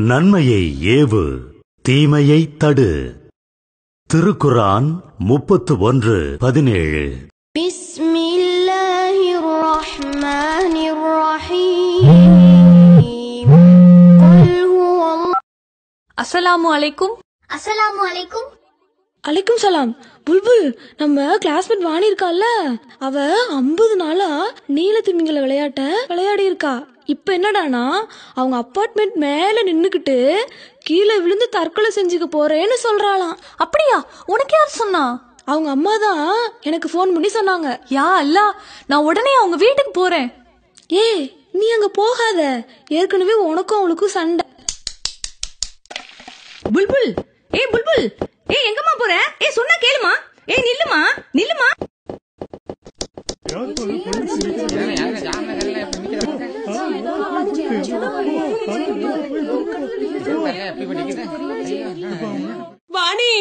நன்மையை ஏவு தீமையை தடு. திருக்குரான் முப்பத்து ஒன்று பதினேழு அஸ்ஸலாமு அலைக்கும். அஸ்ஸலாமு அலைக்கும். அலைக்கும் சலாம். புல்புல் நம்ம கிளாஸ்மேட் வாணி இருக்கால அவ ஐம்பது நாளா நீல திமிங்கல விளையாட்ட விளையாடி இருக்கா. இப்ப என்னடானா அவங்க அப்பார்ட்மெண்ட் மேல நின்னுக்கிட்டு கீழே விழுந்து தற்கொலை செஞ்சுக்க போறேன்னு சொல்றாளாம். அப்படியா? உனக்கு யார் சொன்னா? அவங்க அம்மா தான் எனக்கு ஃபோன் பண்ணி சொன்னாங்க. யா அல்லா நான் உடனே அவங்க வீட்டுக்கு போறேன். ஏ நீ அங்க போகாத. ஏற்கனவே உனக்கும் அவளுக்கும் சண்டை. புல்புல் ஏ புல்புல் ஏய் எங்கம்மா போற? ஏய் சொன்னா கேளுமா. ஏய் நில்லுமா. நில்லுமா. வாணி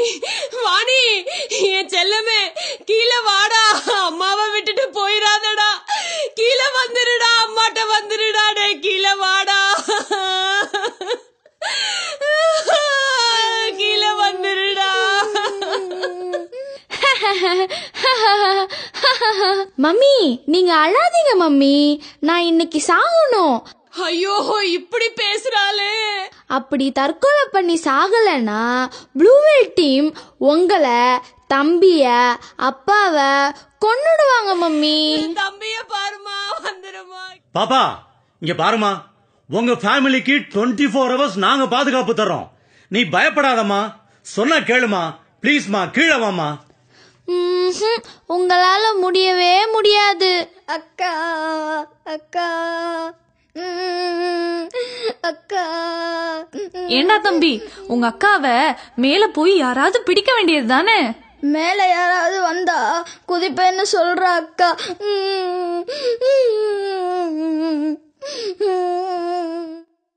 வாணி என் செல்லமே. மம்மி நீங்க அழாதீங்க மம்மி. நான் இன்னைக்கு சாகணும். ஐயோ இப்படி பேசுறாளே. அப்படி தற்கொலை பண்ணி சாகலைன்னா ப்ளூவெல் டீம் உங்களை தம்பிய அப்பாவை கொன்னுடுவாங்க மம்மி. தம்பிய பாருமா வந்துருமா. பாப்பா இங்க பாருமா. உங்க ஃபேமிலிக்கு டுவெண்ட்டி ஃபோர் ஹவர்ஸ் நாங்க பாதுகாப்பு தர்றோம். நீ பயப்படாதம்மா. சொன்னா கேளுமா. ப்ளீஸ்மா கீழே வாமா. உங்களால முடியவே முடியாது. அக்கா அக்கா. அக்கா. ஏண்டா தம்பி உங்க அக்காவை மேல போய் யாராவது பிடிக்க வேண்டியது தானே? மேல யாராவது வந்தா குதிப்பேன்னு சொல்ற அக்கா.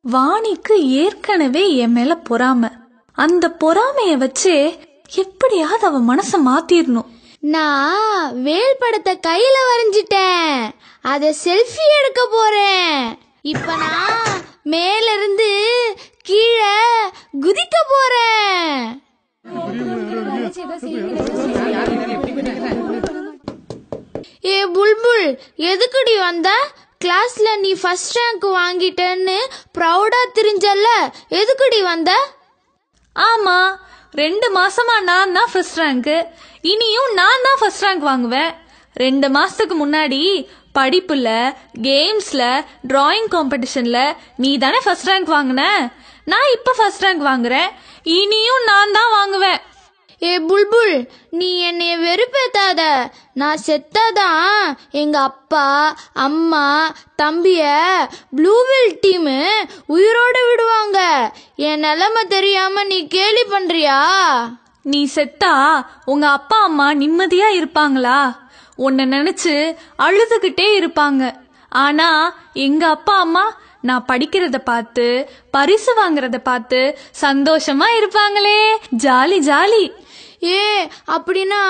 வாணிக்கு ஏற்கனவே என் மேல பொறாம. அந்த பொறாமைய வச்சு எப்படியாவது அவ மனச மாத்திரணும். நான் வேல் படத்தை கையில வரைஞ்சிட்டேன். அத செல்ஃபி எடுக்க போறேன். இப்ப நான் மேல இருந்து கீழே குதிக்க போறேன். ஏ புல்புல் எதுக்குடி வந்த? கிளாஸ்ல நீ ஃபர்ஸ்ட் ரேங்க் வாங்கிட்டேன்னு ப்ரௌடா தெரிஞ்சல்ல. எதுக்குடி வந்த? ஆமா ரெண்டு மாசமா நான் தான் ஃபர்ஸ்ட் ரேங்க் இனியும் நான் தான் ஃபர்ஸ்ட் ரேங்க் வாங்குவேன். ரெண்டு மாசத்துக்கு முன்னாடி படிப்புல கேம்ஸ்ல டிராயிங் காம்படிஷன்ல நீ தானே ஃபர்ஸ்ட் ரேங்க் வாங்கின? நான் இப்ப ஃபர்ஸ்ட் ரேங்க் வாங்குறேன். இனியும் நான் தான் வாங்குவேன். ஏ புல்புல் நீ என்னைய வெறுப்பேத்தாத. நான் செத்தாதான் எங்க அப்பா அம்மா தம்பிய ப்ளூவில் டீமு உயிரோட விடுவாங்க. என் நிலைமை தெரியாம நீ கேலி பண்றியா? நீ செத்தா உங்க அப்பா அம்மா நிம்மதியா இருப்பாங்களா? உன்னை நினைச்சு அழுதுகிட்டே இருப்பாங்க. ஆனா எங்க அப்பா அம்மா நான் படிக்கிறத பார்த்து பரிசு வாங்குறத பார்த்து சந்தோஷமா இருப்பாங்களே. Jolly jolly. ஏ அப்படின்னா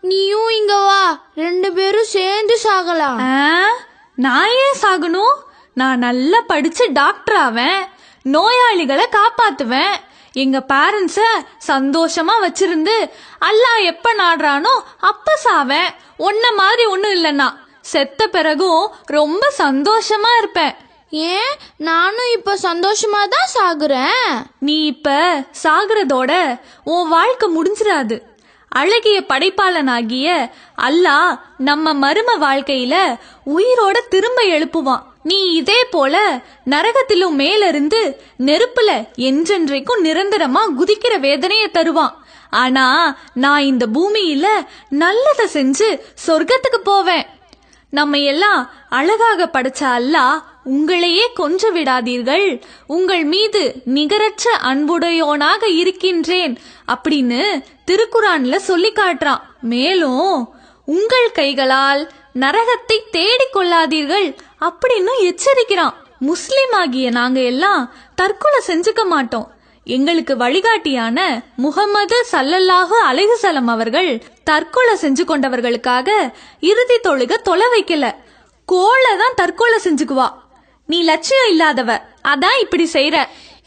நீயும் இங்க வா. ரெண்டு பேரும் சேர்ந்து சாகலாம். நான் ஏன் சாகணும்? நான் நல்லா படிச்சு டாக்டர் ஆவேன். நோயாளிகளை காப்பாத்துவேன். எங்க பேரண்ட்ஸ சந்தோஷமா வச்சிருந்து அல்லாஹ் எப்ப நாடுறானோ அப்ப சாவேன். உன்ன மாதிரி ஒண்ணும் இல்லைன்னா. செத்த பிறகும் ரொம்ப சந்தோஷமா இருப்பேன். ஏன்? நானும் இப்ப சந்தோஷமா தான் சாகுறேன். நீ இப்ப சாகுறதோட உன் வாழ்க்கை முடிஞ்சிராது. அழகிய படைப்பாளனாகிய அல்லாஹ் நம்ம மரும வாழ்க்கையில உயிரோட திரும்ப எழுப்புவான். நீ இதே போல நரகத்திலும் மேலிருந்து நெருப்புல என்றென்றைக்கும் நிரந்தரமா குதிக்கிற வேதனைய தருவான். ஆனா நான் இந்த பூமியில நல்லத செஞ்சு சொர்க்கத்துக்கு போவேன். நம்ம எல்லாம் அழகாக படைச்ச அல்லாஹ் உங்களையே கொஞ்ச விடாதீர்கள். உங்கள் மீது நிகரற்ற அன்புடையோனாக இருக்கின்றேன் அப்படின்னு திருக்குறான்ல சொல்லி காட்டுறான். மேலும் உங்கள் கைகளால் நரகத்தை தேடிக் கொள்ளாதீர்கள். அப்படின்னு எச்சரிக்கிறான். முஸ்லிம் ஆகிய நாங்க எல்லாம் தற்கொலை செஞ்சுக்க மாட்டோம். எங்களுக்கு வழிகாட்டியான முகமது சல்லல்லாஹு அலைஹுசலம் அவர்கள் தற்கொலை செஞ்சு கொண்டவர்களுக்காக இறுதி தொழுக தொலை வைக்கல. கோளை தான் தற்கொலை செஞ்சுக்குவா. நீ லட்சியம் இல்லாதவ அதான் இப்படி செய்யற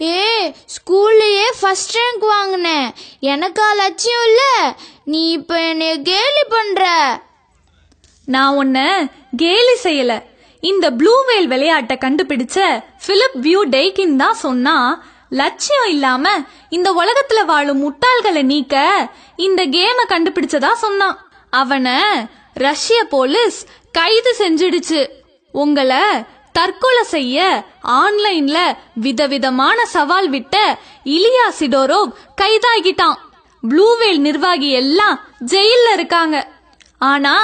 ஏ ஸ்கூல்லயே ஃபர்ஸ்ட் ரேங்க் வாங்கினேன் எனக்கா லட்சியம் இல்ல? நீ இப்ப என்னைய கேலி பண்ற. நான் உன்னை கேலி செய்யல. இந்த ப்ளூ வேல் விளையாட்டை கண்டுபிடிச்ச பிலிப் வியூ டெய்கின் தான் சொன்னா லட்சியம் இல்லாம இந்த உலகத்துல வாழும் முட்டாள்களை நீக்க இந்த கேமை கண்டுபிடிச்சதா சொன்னான். அவனை ரஷ்ய போலீஸ் கைது செஞ்சிடுச்சு. உங்களை தற்கொலை செய்ய ஆன்லைன்ல விதவிதமான சவால் விட்ட இலியா சிடோரோவ் கைதாகிட்டான். ப்ளூவேல் நிர்வாகி எல்லாம் ஜெயில இருக்காங்க. ஆனா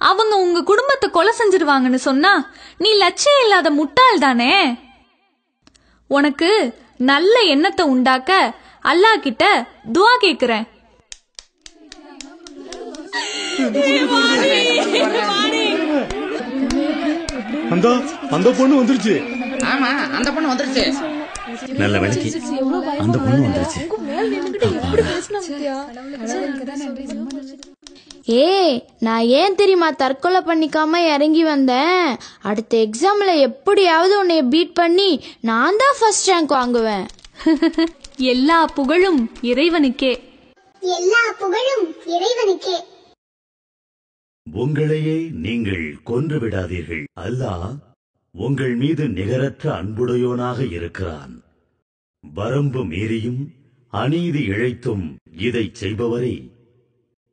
அவங்க உங்க குடும்பத்தை கொலை செஞ்சிருவாங்கன்னு சொன்னா நீ லட்சியம் இல்லாத முட்டாள் தானே? உனக்கு நல்ல எண்ணத்தை உண்டாக்க அல்லாஹ் கிட்ட துவா கேக்குறேன். அந்த அந்த பொண்ணு வந்துருச்சு. ஆமா அந்த பொண்ணு வந்துருச்சு. நல்ல வேலைக்கு அந்த பொண்ணு வந்துருச்சு. ஏய் நான் ஏன் தெரியுமா தற்கொலை பண்ணிக்காம இறங்கி வந்தேன்? அடுத்த எக்ஸாம்ல எப்படியாவது உன்னைய பீட் பண்ணி நான் தான் ஃபர்ஸ்ட் ரேங்க் வாங்குவேன். எல்லா புகழும் இறைவனுக்கே. எல்லா புகழும் இறைவனுக்கே. உங்களையே நீங்கள் கொன்று விடாதீர்கள் அல்லாஹ் உங்கள் மீது நிகரற்ற அன்புடையோனாக இருக்கிறான். வரம்பு மீறியும் அநீதி இழைத்தும் இதைச் செய்பவரை.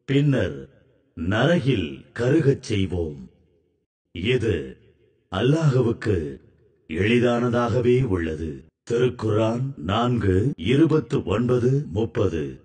பின்னர் நரகில் கருகச் செய்வோம். இது அல்லாஹுவுக்கு எளிதானதாகவே உள்ளது. திருக்குரான் நான்கு இருபத்து ஒன்பது முப்பது.